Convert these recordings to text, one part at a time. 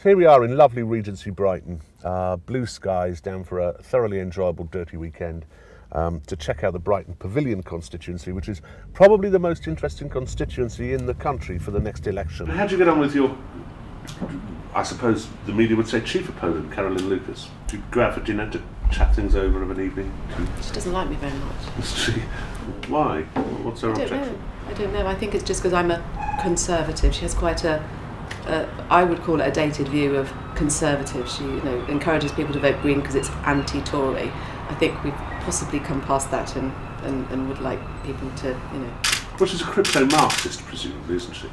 So here we are in lovely Regency Brighton, uh, blue skies down for a thoroughly enjoyable dirty weekend um, to check out the Brighton Pavilion constituency, which is probably the most interesting constituency in the country for the next election. How would you get on with your, I suppose the media would say chief opponent, Caroline Lucas? Do you go out for dinner to chat things over of an evening? She doesn't like me very much. Why? What's her I don't objection? know. I don't know. I think it's just because I'm a conservative. She has quite a, a, I would call it a dated view of conservative. She, you know, encourages people to vote Green because it's anti-Tory. I think we've possibly come past that and, and, and would like people to, you know. Well, she's a crypto Marxist, presumably, isn't she?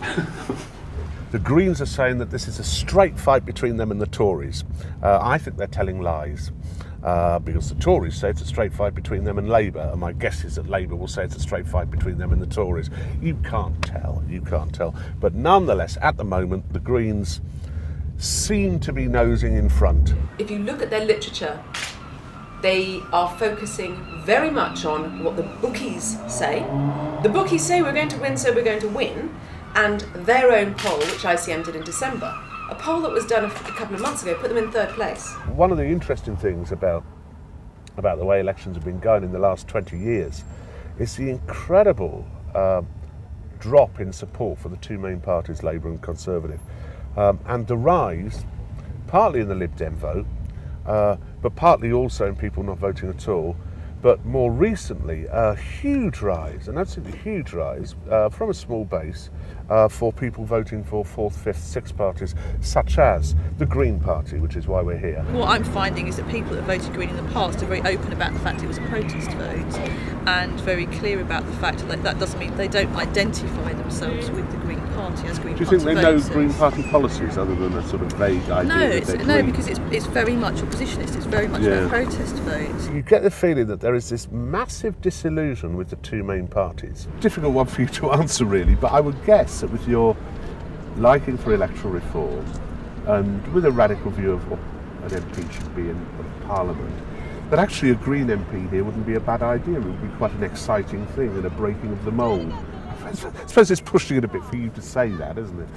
the Greens are saying that this is a straight fight between them and the Tories. Uh, I think they're telling lies. Uh, because the Tories say it's a straight fight between them and Labour, and my guess is that Labour will say it's a straight fight between them and the Tories. You can't tell, you can't tell. But nonetheless, at the moment, the Greens seem to be nosing in front. If you look at their literature, they are focusing very much on what the bookies say. The bookies say we're going to win, so we're going to win, and their own poll, which ICM did in December, a poll that was done a couple of months ago, put them in third place. One of the interesting things about about the way elections have been going in the last 20 years is the incredible um, drop in support for the two main parties, Labour and Conservative, um, and the rise, partly in the Lib Dem vote, uh, but partly also in people not voting at all. But more recently, a huge rise, an absolutely huge rise uh, from a small base uh, for people voting for fourth, fifth, sixth parties, such as the Green Party, which is why we're here. What I'm finding is that people that voted Green in the past are very open about the fact it was a protest vote and very clear about the fact that that doesn't mean they don't identify themselves with the Green Party as Green Party. Do you Party think they know. Green Party policies other than a sort of vague idea? No, it's, no, green? because it's, it's very much oppositionist. It's very much Yeah. about protest vote. You get the feeling that there is this massive disillusion with the two main parties. Difficult one for you to answer, really, but I would guess that with your liking for electoral reform and with a radical view of what an MP should be in Parliament, that actually a Green MP here wouldn't be a bad idea. It would be quite an exciting thing and a breaking of the mould. I suppose it's pushing it a bit for you to say that, isn't it?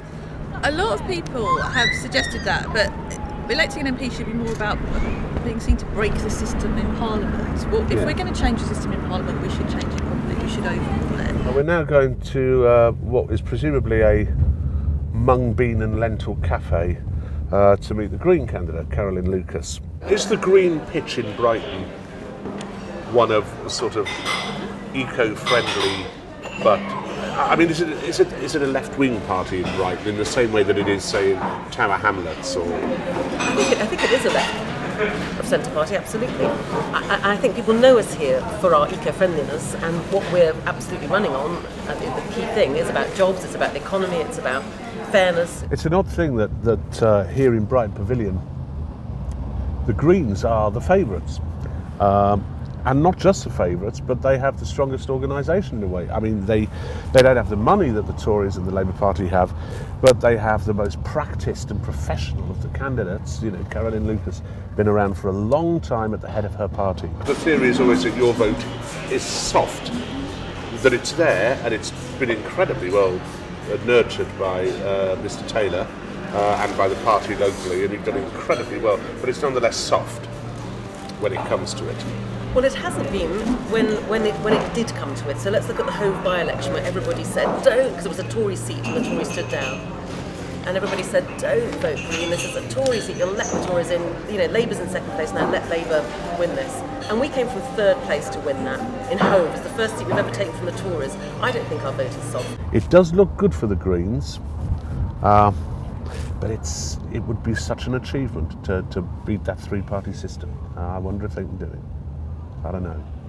A lot of people have suggested that, but electing an MP should be more about being seen to break the system in Parliament. Well, if Yeah. we're going to change the system in Parliament, we should change it properly. We should overhaul it. Well, we're now going to uh, what is presumably a mung bean and lentil cafe uh, to meet the Green candidate, Caroline Lucas. Is the Green pitch in Brighton one of sort of eco-friendly, but I mean, is it, is it, is it a left-wing party in Brighton in the same way that it is, say, in Tower Hamlets or I think it, I think it is a left of centre party, absolutely. I, I- I think people know us here for our eco-friendliness and what we're absolutely running on. I think the key thing is about jobs, it's about the economy, it's about fairness. It's an odd thing that, that uh, here in Brighton Pavilion, the Greens are the favourites. Um, and not just the favourites, but they have the strongest organisation in a way. I mean, they, they don't have the money that the Tories and the Labour Party have, but they have the most practised and professional of the candidates. You know, Caroline Lucas, been around for a long time at the head of her party. The theory is always that your vote is soft, that it's there and it's been incredibly well uh, nurtured by uh, Mr Taylor uh, and by the party locally, and you've done incredibly well, but it's nonetheless soft when it comes to it. Well, it hasn't been when, when, it, when it did come to it. So let's look at the Hove by-election where everybody said don't, because it was a Tory seat and the Tories stood down. And everybody said, don't vote Green, this is a Tory seat, you'll let the Tories in. You know, Labour's in second place now, let Labour win this. And we came from third place to win that in Hove. It's the first seat we've ever taken from the Tories. I don't think our vote is soft. It does look good for the Greens, uh, but it's it would be such an achievement to, to beat that three-party system. Uh, I wonder if they can do it. I don't know.